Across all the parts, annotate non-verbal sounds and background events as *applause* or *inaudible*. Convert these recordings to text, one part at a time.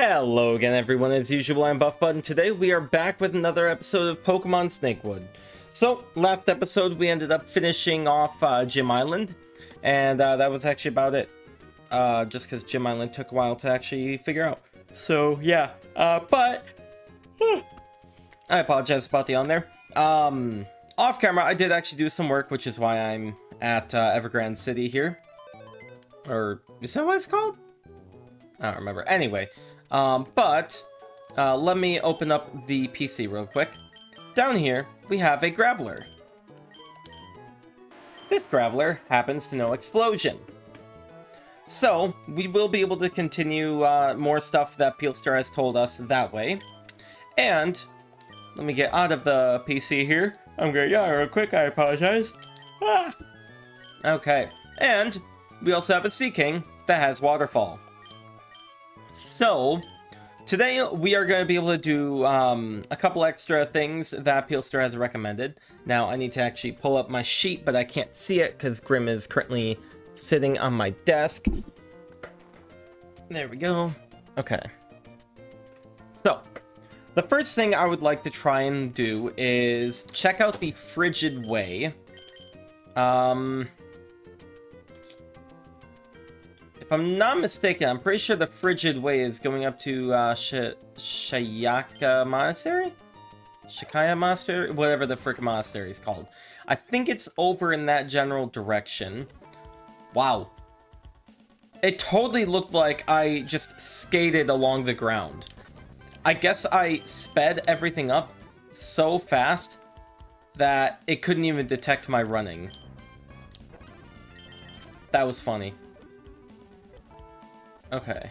Hello again everyone, as usual I'm Buffbud. Today we are back with another episode of Pokemon Snakewood. So, last episode we ended up finishing off uh, Gym Island, and uh, that was actually about it. Uh, just because Gym Island took a while to actually figure out. So, yeah. Uh, but, I apologize about the on there. Um, off camera, I did actually do some work, which is why I'm at uh, Evergrande City here. Or, is that what it's called? I don't remember. Anyway, um, but uh, let me open up the PC real quick. Down here, we have a Graveler. This Graveler happens to know Explosion. So, we will be able to continue uh, more stuff that Peelstar has told us that way. And, let me get out of the PC here. I'm gonna yawn real quick, I apologize. Ah. Okay, and we also have a Seaking that has Waterfall. So, today we are going to be able to do um, a couple extra things that Peelster has recommended. Now, I need to actually pull up my sheet, but I can't see it because Grim is currently sitting on my desk. There we go. Okay. So, the first thing I would like to try and do is check out the Frigid Way. Um, if I'm not mistaken, I'm pretty sure the Frigid Way is going up to uh, Sh Shayaka Monastery? Shikaya Monastery? Whatever the frick monastery is called. I think it's over in that general direction. Wow. It totally looked like I just skated along the ground. I guess I sped everything up so fast that it couldn't even detect my running. That was funny. Okay.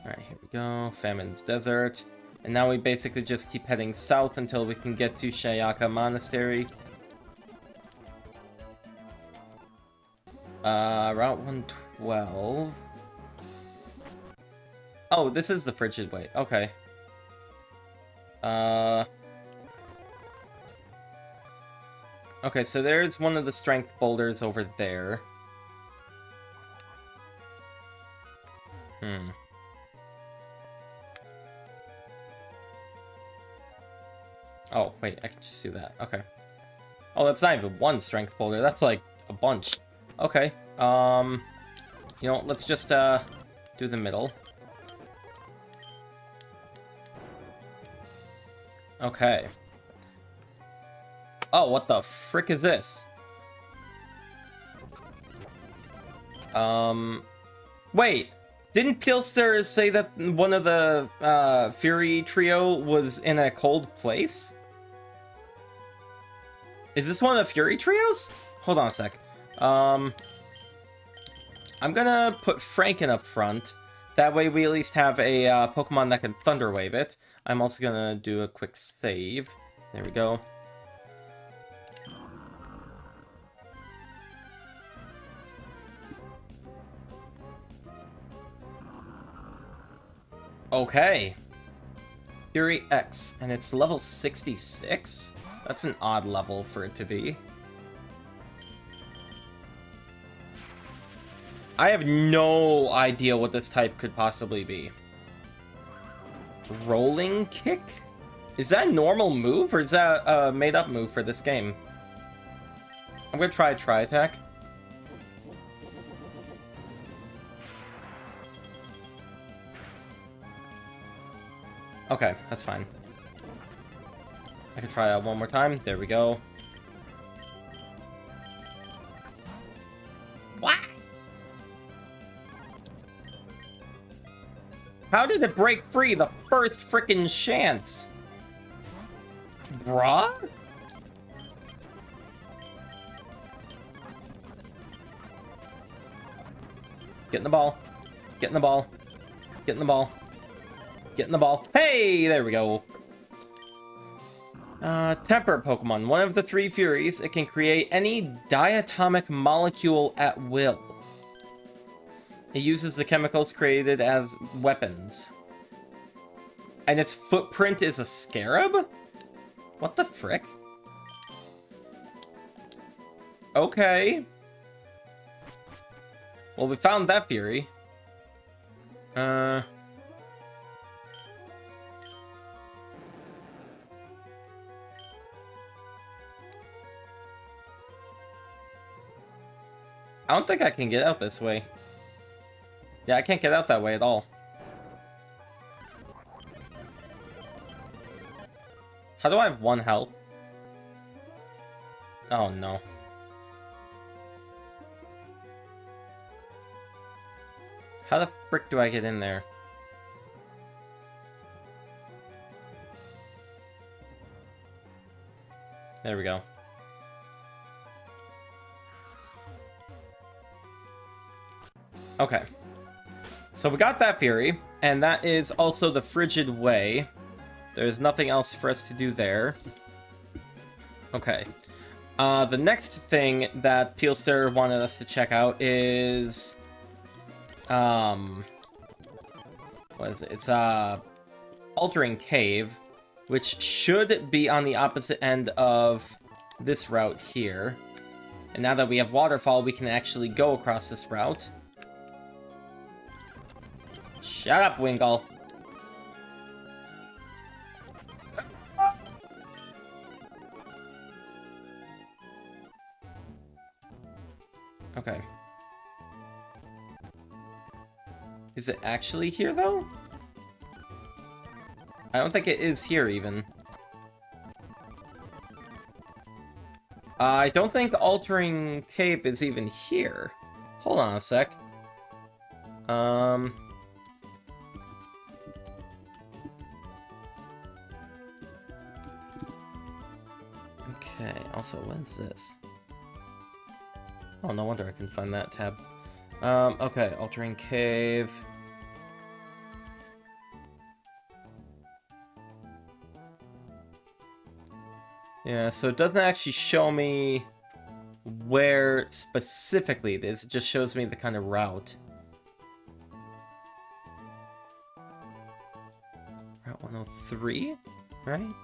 Alright, here we go. Famine's Desert. And now we basically just keep heading south until we can get to Shayaka Monastery. Uh, Route 112. Oh, this is the Frigid Way. Okay. Uh... Okay, so there's one of the strength boulders over there. Hmm. Oh, wait, I can just do that. Okay. Oh, that's not even one strength boulder. That's like a bunch. Okay. Um, you know, let's just uh, do the middle. Okay. Oh, what the frick is this? Um, wait. Didn't Peelstar say that one of the uh, Fury trio was in a cold place? Is this one of the Fury trios? Hold on a sec. Um, I'm gonna put Franken up front. That way we at least have a uh, Pokemon that can Thunder Wave it. I'm also gonna do a quick save. There we go. Okay. Fury X, and it's level 66? That's an odd level for it to be. I have no idea what this type could possibly be. Rolling Kick? Is that a normal move, or is that a made-up move for this game? I'm gonna try Tri-Attack. Okay, that's fine. I can try that one more time. There we go. What? How did it break free the first freaking chance? Bruh? Get in the ball. Get in the ball. Get in the ball. Getting the ball. Hey, there we go. Uh, Temper Pokemon. One of the three Furies. It can create any diatomic molecule at will. It uses the chemicals created as weapons. And its footprint is a scarab? What the frick? Okay. Well, we found that Fury. Uh... I don't think I can get out this way. Yeah, I can't get out that way at all. How do I have one health? Oh no. How the frick do I get in there? There we go. Okay. So we got that Fury, and that is also the Frigid Way. There's nothing else for us to do there. Okay. Uh, the next thing that Peelster wanted us to check out is... Um... What is it? It's, uh... Altering Cave, which should be on the opposite end of this route here. And now that we have Waterfall, we can actually go across this route. Shut up, Winkle. Okay. Is it actually here, though? I don't think it is here, even. I don't think Altering Cave is even here. Hold on a sec. Um... this? Oh, no wonder I can find that tab. Um, okay, Altering Cave. Yeah, so it doesn't actually show me where specifically it is. It just shows me the kind of route. Route 103, right?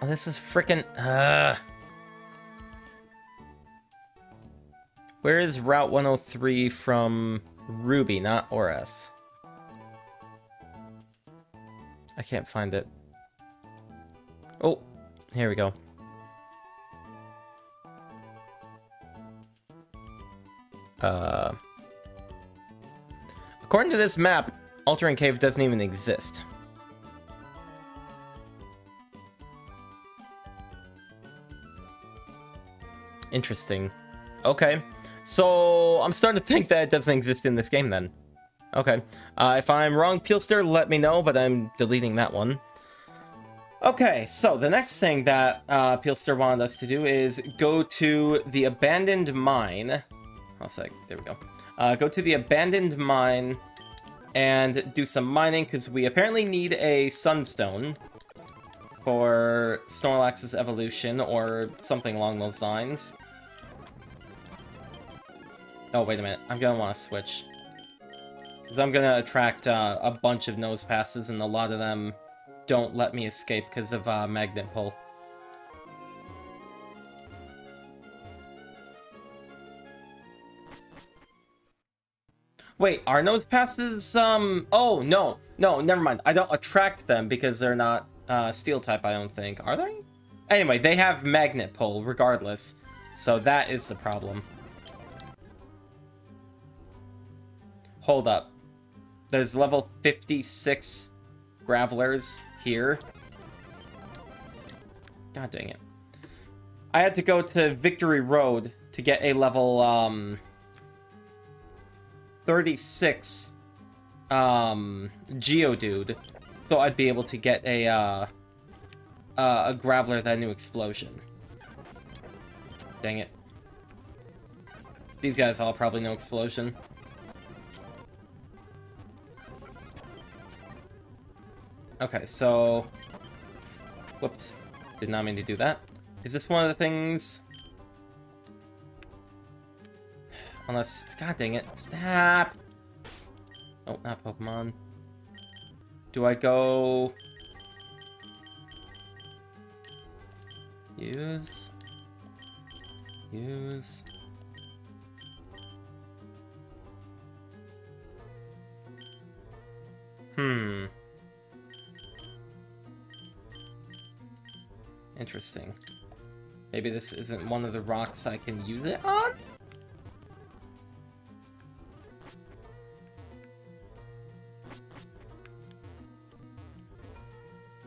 Oh, this is freaking. Uh... Where is Route 103 from Ruby, not ORAS? I can't find it. Oh, here we go. Uh, according to this map, Altering Cave doesn't even exist. Interesting. Okay. So, I'm starting to think that it doesn't exist in this game then. Okay. Uh, if I'm wrong, Peelster, let me know, but I'm deleting that one. Okay, so the next thing that uh, Peelster wanted us to do is go to the abandoned mine. I'll say, there we go. Uh, go to the abandoned mine and do some mining, because we apparently need a sunstone for Snorlax's evolution, or something along those lines. Oh, wait a minute. I'm gonna want to switch. Because I'm gonna attract uh, a bunch of Nosepasses, and a lot of them don't let me escape because of uh, Magnet Pull. Wait, are Nosepasses, um... Oh, no. No, never mind. I don't attract them because they're not uh, Steel type, I don't think. Are they? Anyway, they have Magnet Pull, regardless. So that is the problem. Hold up. There's level 56 Gravelers here. God dang it. I had to go to Victory Road to get a level um 36 um Geodude so I'd be able to get a uh, uh a Graveler that knew Explosion. Dang it. These guys all probably know Explosion. Okay, so... Whoops. Did not mean to do that. Is this one of the things... Unless... God dang it. Stop! Oh, not Pokemon. Do I go... Use. Use. Hmm. Interesting. Maybe this isn't one of the rocks I can use it on?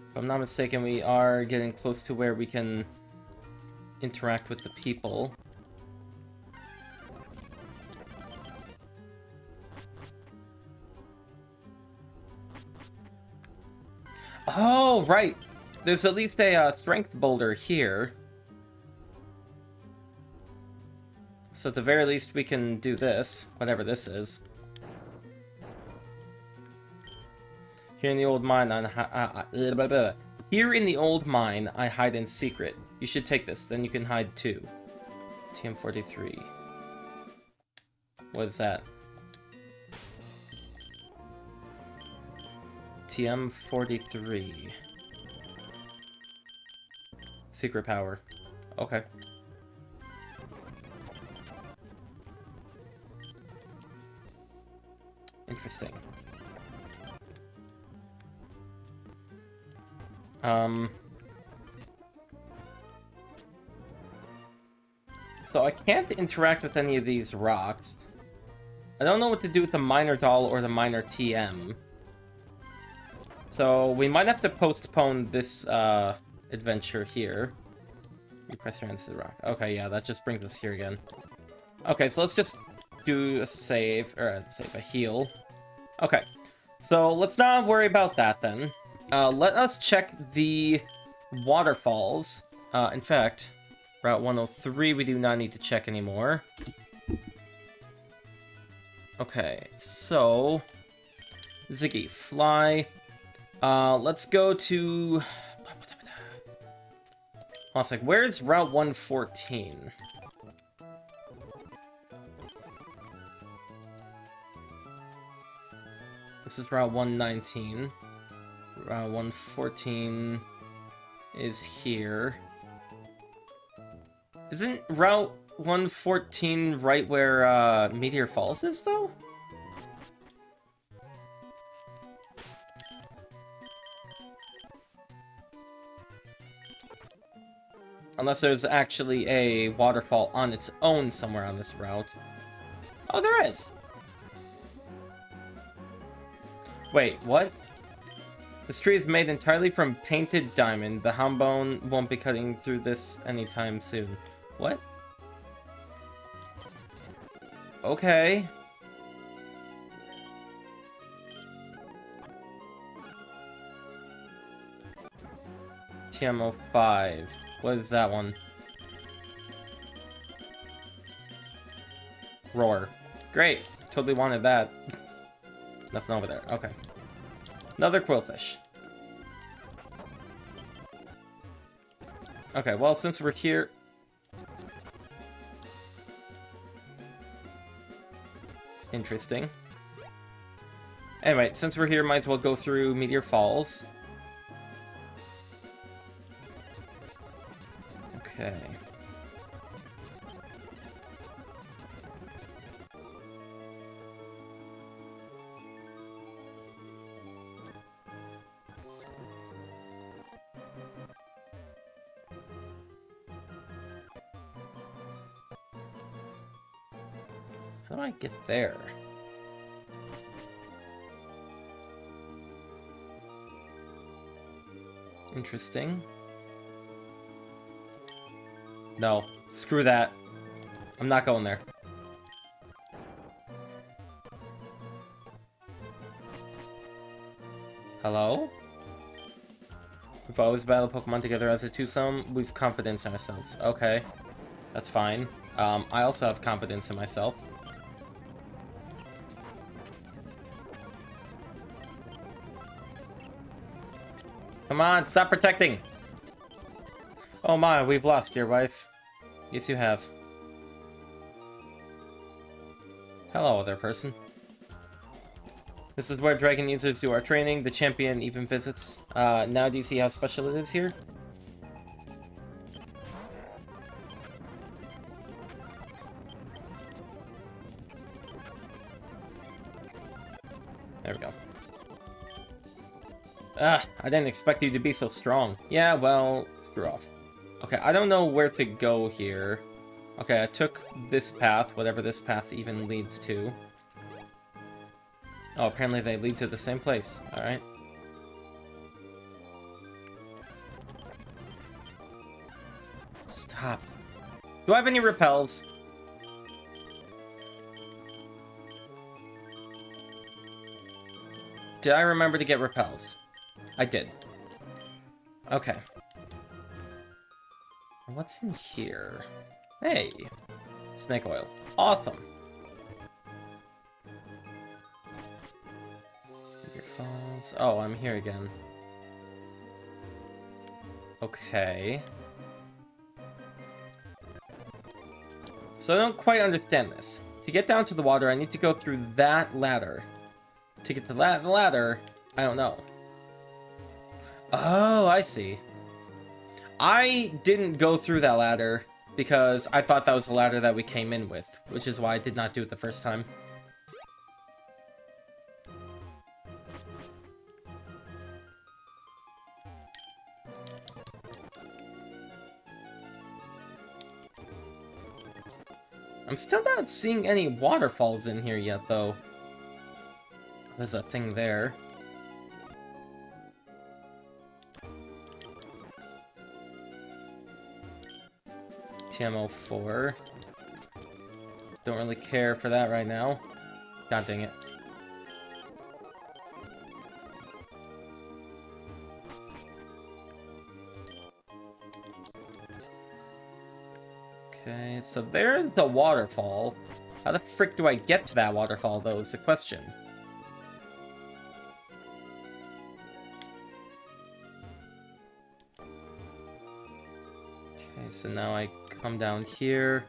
If I'm not mistaken, we are getting close to where we can interact with the people. Oh, right. There's at least a uh, strength boulder here. So at the very least we can do this, whatever this is. Here in the old mine, uh, uh, blah, blah. here in the old mine, I hide in secret. You should take this, then you can hide too. TM43. What is that? TM43. Secret power. Okay. Interesting. Um... So I can't interact with any of these rocks. I don't know what to do with the Miner Doll or the Miner TM. So we might have to postpone this uh, adventure here. You press your hands to the rock. Okay, yeah, that just brings us here again. Okay, so let's just do a save, or a save, a heal. Okay, so let's not worry about that then. Uh, let us check the waterfalls. Uh, in fact, Route 103 we do not need to check anymore. Okay, so... Ziggy, fly. Uh, let's go to... Well, was like, where's Route 114? This is Route 119. Route 114 is here. Isn't Route 114 right where uh, Meteor Falls is, though? Unless there's actually a waterfall on its own somewhere on this route. Oh, there is! Wait, what? This tree is made entirely from painted diamond. The Hambone won't be cutting through this anytime soon. What? Okay. TM05. What is that one? Roar. Great. Totally wanted that. *laughs* Nothing over there. Okay. Another Qwilfish. Okay, well, since we're here... Interesting. Anyway, since we're here, might as well go through Meteor Falls. How do I get there? Interesting. No. Screw that. I'm not going there. Hello? We've always battled Pokemon together as a twosome. We've confidence in ourselves. Okay. That's fine. Um, I also have confidence in myself. Come on, stop protecting! Oh my, we've lost, dear wife. Yes, you have. Hello, other person. This is where dragon users do our training. The champion even visits. Uh, now do you see how special it is here? Ugh, I didn't expect you to be so strong. Yeah, well, screw off. Okay, I don't know where to go here. Okay, I took this path, whatever this path even leads to. Oh, apparently they lead to the same place. Alright. Stop. Do I have any repels? Did I remember to get repels? I did. Okay. What's in here? Hey! Snake oil. Awesome! Oh, I'm here again. Okay. So I don't quite understand this. To get down to the water, I need to go through that ladder. To get to that ladder, I don't know. Oh, I see. I didn't go through that ladder because I thought that was the ladder that we came in with, which is why I did not do it the first time. I'm still not seeing any waterfalls in here yet, though. There's a thing there. TM04. Don't really care for that right now. God dang it. Okay, so there's the waterfall. How the frick do I get to that waterfall, though, is the question. Okay, so now I come down here,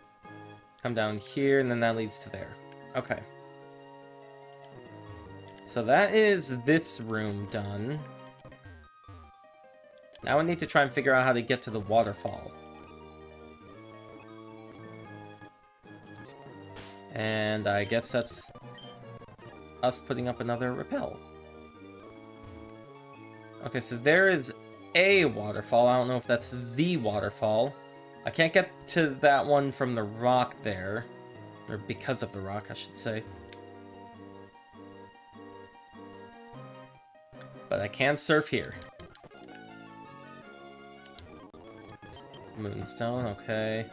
come down here, and then that leads to there. Okay. So that is this room done. Now I need to try and figure out how to get to the waterfall. And I guess that's us putting up another repel. Okay, so there is a waterfall. I don't know if that's the waterfall. I can't get to that one from the rock there. Or because of the rock, I should say. But I can surf here. Moonstone, okay.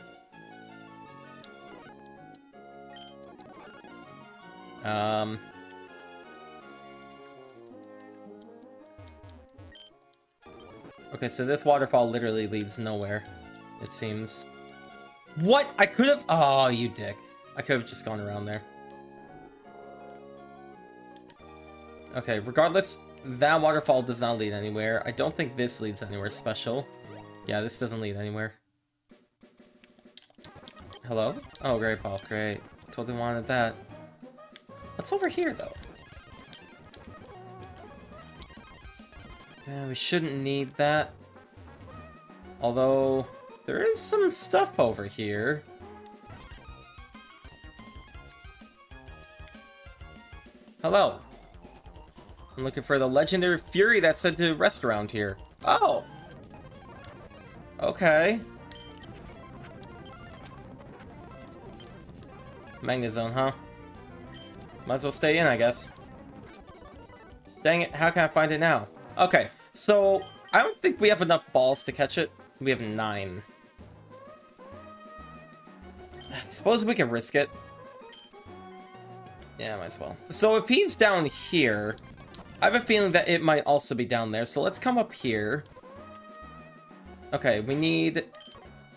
Um... Okay, so this waterfall literally leads nowhere, it seems. What? I could have... Oh, you dick. I could have just gone around there. Okay, regardless, that waterfall does not lead anywhere. I don't think this leads anywhere special. Yeah, this doesn't lead anywhere. Hello? Oh, great ball, great. Totally wanted that. What's over here, though? Yeah, we shouldn't need that. Although, there is some stuff over here. Hello. I'm looking for the legendary Fury that's said to rest around here. Oh! Okay. Magnezone, huh? Might as well stay in, I guess. Dang it, how can I find it now? Okay, so I don't think we have enough balls to catch it. We have nine. Suppose we can risk it. Yeah, might as well. So if he's down here, I have a feeling that it might also be down there. So let's come up here. Okay, we need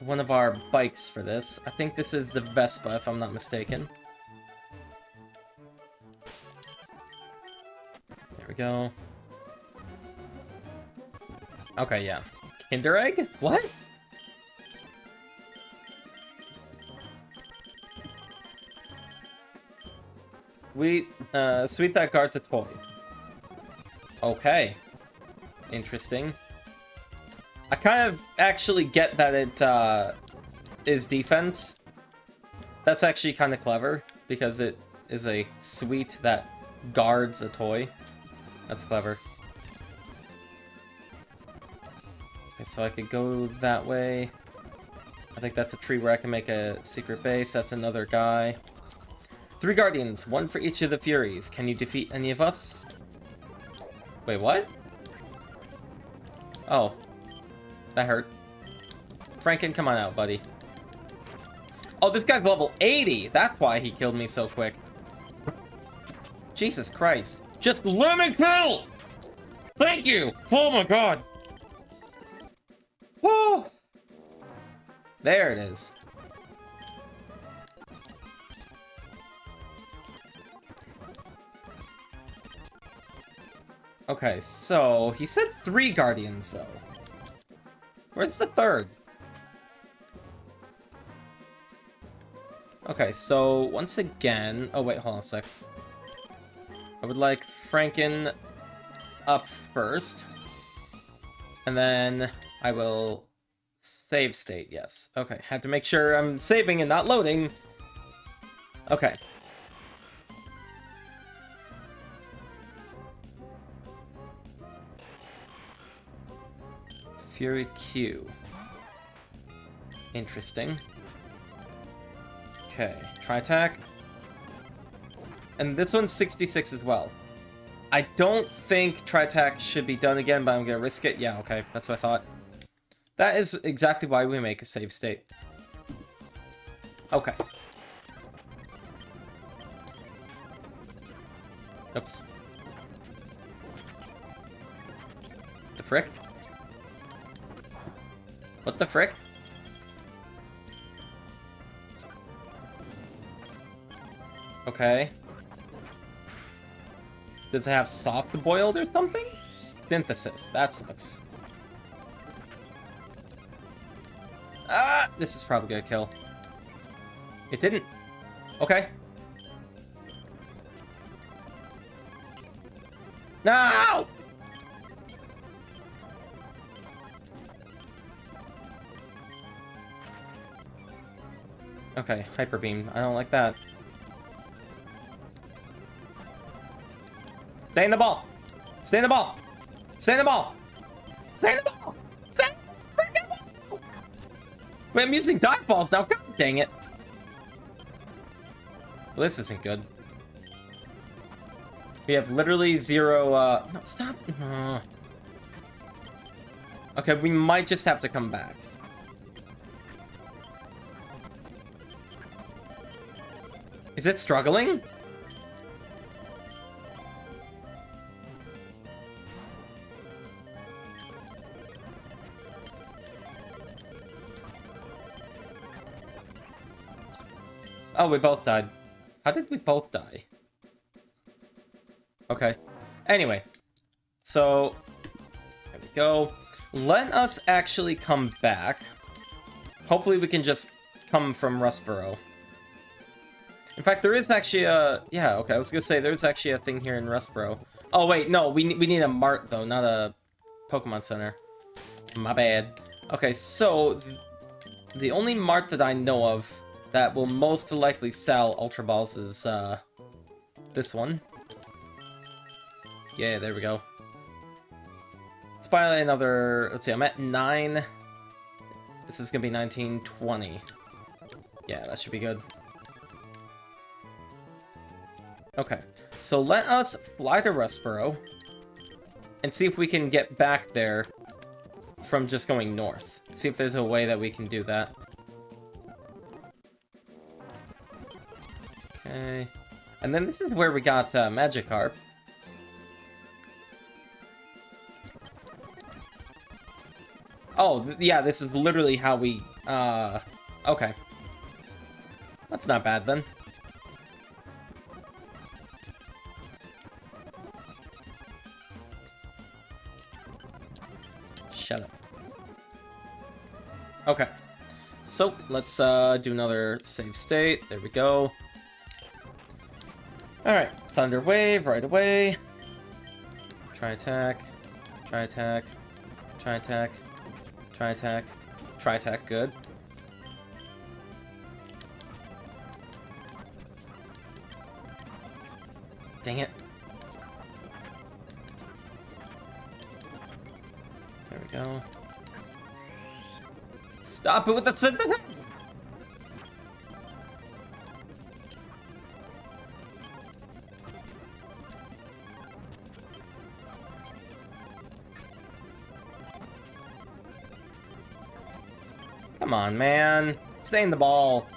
one of our bikes for this. I think this is the Vespa, if I'm not mistaken. There we go. Okay, yeah. Kinder Egg? What? We, uh, Sweet That Guard's a toy. Okay. Interesting. I kind of actually get that it, uh, is defense. That's actually kind of clever, because it is a sweet that guards a toy. That's clever. Okay, so I could go that way. I think that's a tree where I can make a secret base. That's another guy. Three guardians, one for each of the Furies. Can you defeat any of us? Wait, what? Oh. That hurt. Franken, come on out, buddy. Oh, this guy's level 80! That's why he killed me so quick. Jesus Christ. Just let me kill! Thank you! Oh my god! Woo! There it is. Okay, so he said three guardians though. Where's the third? Okay, so once again... Oh wait, hold on a sec. I would like Franken up first. And then I will save state, yes. Okay, had to make sure I'm saving and not loading. Okay. Fury Q. Interesting. Okay, Tri-Attack. And this one's 66 as well. I don't think Tri-Attack should be done again, but I'm gonna risk it. Yeah, okay, that's what I thought. That is exactly why we make a save state. Okay. Oops. The frick? What the frick? Okay. Does it have soft boiled or something? Synthesis. That sucks. Ah! This is probably gonna kill. It didn't. Okay. No! Okay, Hyper Beam. I don't like that. Stay in the ball. Stay in the ball. Stay in the ball. Stay in the ball. Stay in the ball. Wait, I'm using dive balls now. God dang it. Well, this isn't good. We have literally zero, uh... No, stop. Okay, we might just have to come back. Is it struggling? Oh, we both died. How did we both die? Okay. Anyway. So, there we go. Let us actually come back. Hopefully we can just come from Rustboro. In fact, there is actually a... Yeah, okay, I was gonna say, there's actually a thing here in Rustboro. Oh, wait, no, we, we need a mart, though, not a Pokemon Center. My bad. Okay, so... The only mart that I know of that will most likely sell Ultra Balls is uh, this one. Yeah, there we go. Let's buy another... Let's see, I'm at 9. This is to be 1920. Yeah, that should be good. Okay, so let us fly to Rustboro and see if we can get back there from just going north. See if there's a way that we can do that. Okay. And then this is where we got uh, Magikarp. Oh, th yeah, this is literally how we, uh, okay. That's not bad, then. Okay. So, let's, uh, do another save state. There we go. Alright, Thunder Wave right away. Tri-Attack. Try attack. Tri-Attack. Try attack. Tri-Attack, good. Dang it. There we go. Stop it with the! Come on, man. Stay in the ball.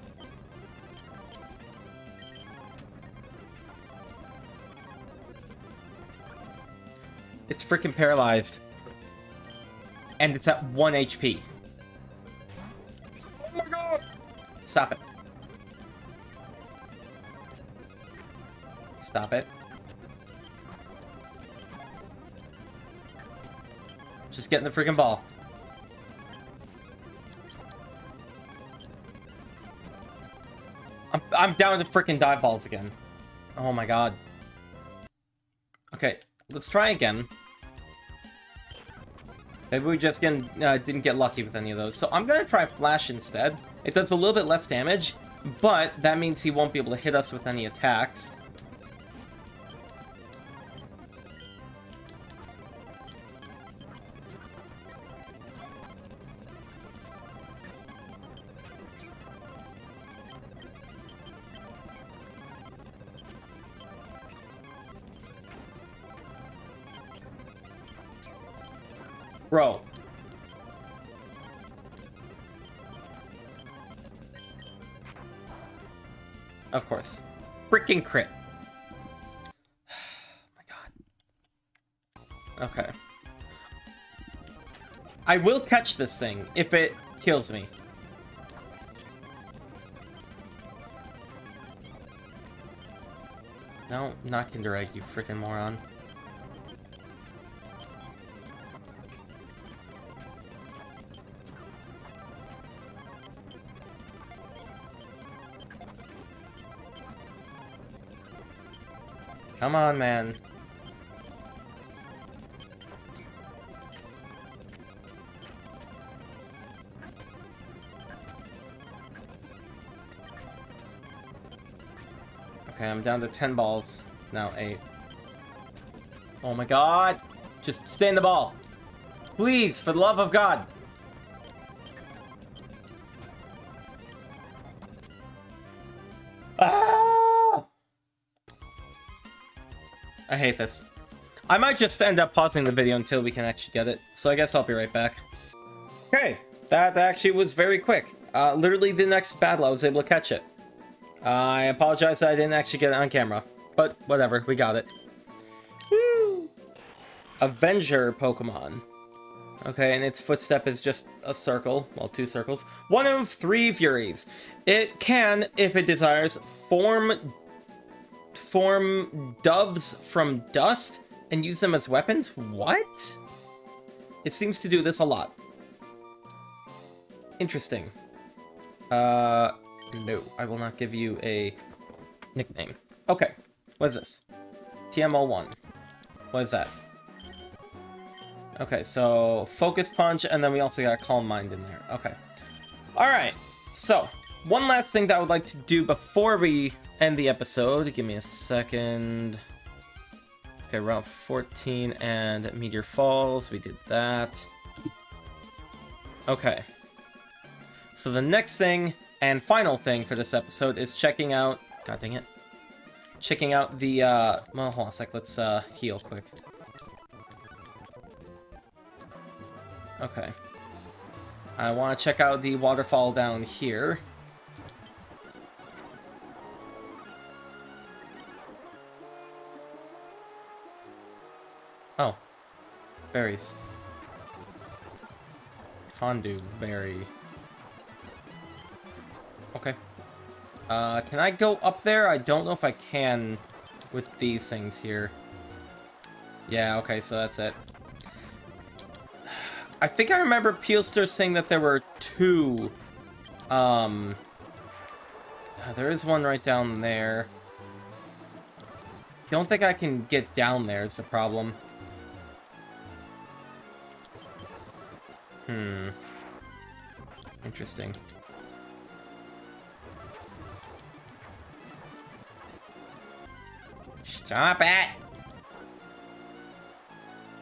It's freaking paralyzed. And it's at 1 HP. Stop it. Stop it. Just get in the freaking ball. I'm, I'm down to freaking dive balls again. Oh my god. Okay, let's try again. Maybe we just uh, didn't get lucky with any of those. So I'm to try Flash instead. It does a little bit less damage, but that means he won't be able to hit us with any attacks. Bro. Of course. Freaking crit. *sighs* Oh my god. Okay. I will catch this thing if it kills me. No, not Kinder Egg, you freaking moron. Come on, man. Okay, I'm down to 10 balls. Now 8. Oh my god! Just stay in the ball. Please, for the love of God. I hate this. I might just end up pausing the video until we can actually get it, so I guess I'll be right back. Okay, that actually was very quick. Uh, literally the next battle, I was able to catch it. Uh, I apologize I didn't actually get it on camera, but whatever, we got it. Woo! Avenger Pokemon. Okay, and its footstep is just a circle, well, two circles. One of three Furies. It can, if it desires, form form doves from dust and use them as weapons? What? It seems to do this a lot. Interesting. Uh, no, I will not give you a nickname. Okay, what is this? TMO1. What is that? Okay, so Focus Punch, and then we also got Calm Mind in there. Okay. Alright, so, one last thing that I would like to do before we end the episode. Give me a second. Okay, Route 14 and Meteor Falls. We did that. Okay. So the next thing and final thing for this episode is checking out... God dang it. Checking out the, uh... Well, hold on a sec. Let's, uh, heal quick. Okay. I want to check out the waterfall down here. Oh. Berries. Hondew berry. Okay. Uh, can I go up there? I don't know if I can with these things here. Yeah, okay, so that's it. I think I remember Peelster saying that there were two. Um, there is one right down there. Don't think I can get down there is the problem. Hmm. Interesting. Stop it!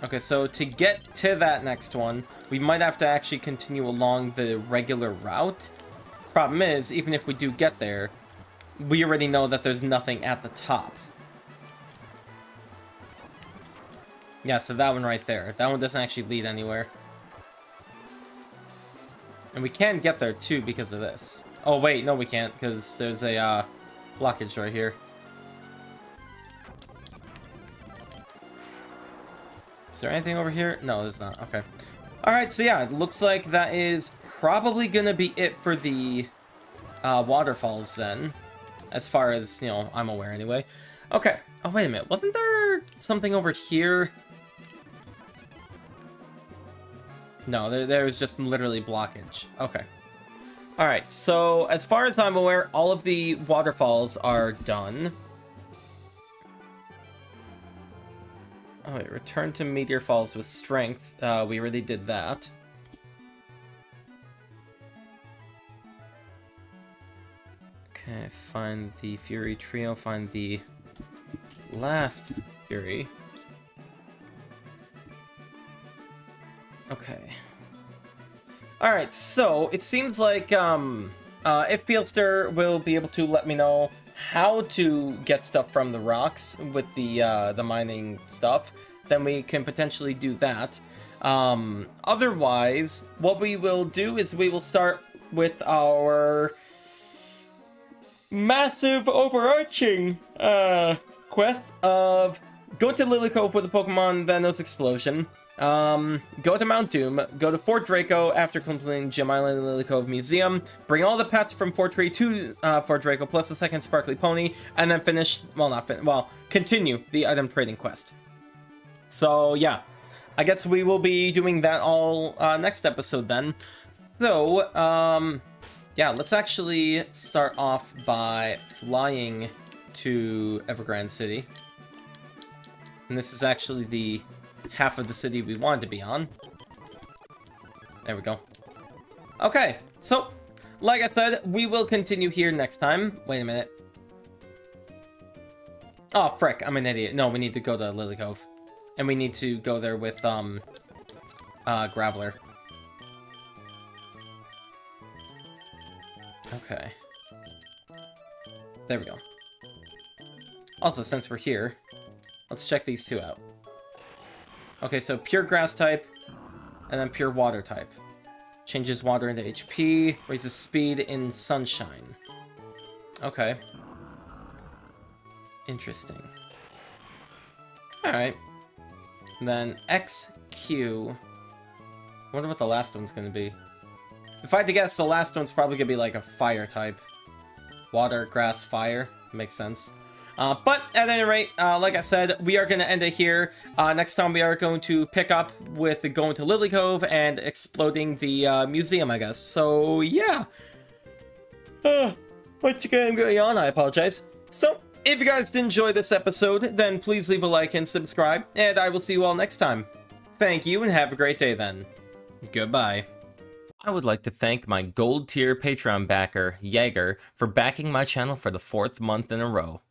Okay, so to get to that next one, we might have to actually continue along the regular route. Problem is, even if we do get there, we already know that there's nothing at the top. Yeah, so that one right there. That one doesn't actually lead anywhere. And we can get there too because of this. Oh wait, no we can't because there's a uh, blockage right here. Is there anything over here? No, there's not. Okay. Alright, so yeah, it looks like that is probably going to be it for the uh, waterfalls then. As far as, you know, I'm aware anyway. Okay. Oh, wait a minute. Wasn't there something over here? No, there, there was just literally blockage. Okay. Alright, so as far as I'm aware, all of the waterfalls are done. Oh wait, return to Meteor Falls with strength. Uh, we already did that. Okay, find the Furi Trio, find the last Furi. Okay. Alright, so it seems like um, uh, if Peelster will be able to let me know how to get stuff from the rocks with the uh, the mining stuff, then we can potentially do that. Um, otherwise, what we will do is we will start with our massive overarching uh, quest of go to Lilycove with a Pokemon Venos Explosion. Um, go to Mount Doom, go to Fort Draco after completing Gem Island and Lilycove Museum, bring all the pets from Fortree to uh, Fort Draco plus the second Sparkly Pony, and then finish, well not finish, well, continue the item trading quest. So yeah, I guess we will be doing that all uh, next episode then. So, um, yeah, let's actually start off by flying to Evergrande City. And this is actually the half of the city we wanted to be on. There we go. Okay, so, like I said, we will continue here next time. Wait a minute. Oh, frick, I'm an idiot. No, we need to go to Lilycove. And we need to go there with, um, uh, Graveler. Okay. There we go. Also, since we're here, let's check these two out. Okay, so pure grass type, and then pure water type. Changes water into HP, raises speed in sunshine. Okay. Interesting. Alright. Then XQ. wonder what the last one's gonna be. If I had to guess, the last one's probably gonna be like a fire type. Water, grass, fire. Makes sense. Uh, but at any rate, uh, like I said, we are going to end it here. Uh, next time we are going to pick up with going to Lilycove and exploding the uh, museum, I guess. So, yeah. Again, going on, I apologize. So, if you guys did enjoy this episode, then please leave a like and subscribe, and I will see you all next time. Thank you, and have a great day then. Goodbye. I would like to thank my gold tier Patreon backer, Jaeger, for backing my channel for the fourth month in a row.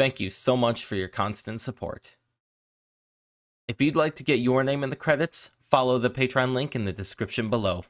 Thank you so much for your constant support. If you'd like to get your name in the credits, follow the Patreon link in the description below.